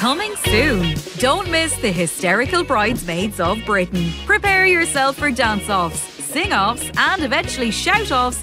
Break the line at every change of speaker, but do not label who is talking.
Coming soon. Don't miss the hysterical bridesmaids of Britain. Prepare yourself for dance offs, sing offs, and eventually shout offs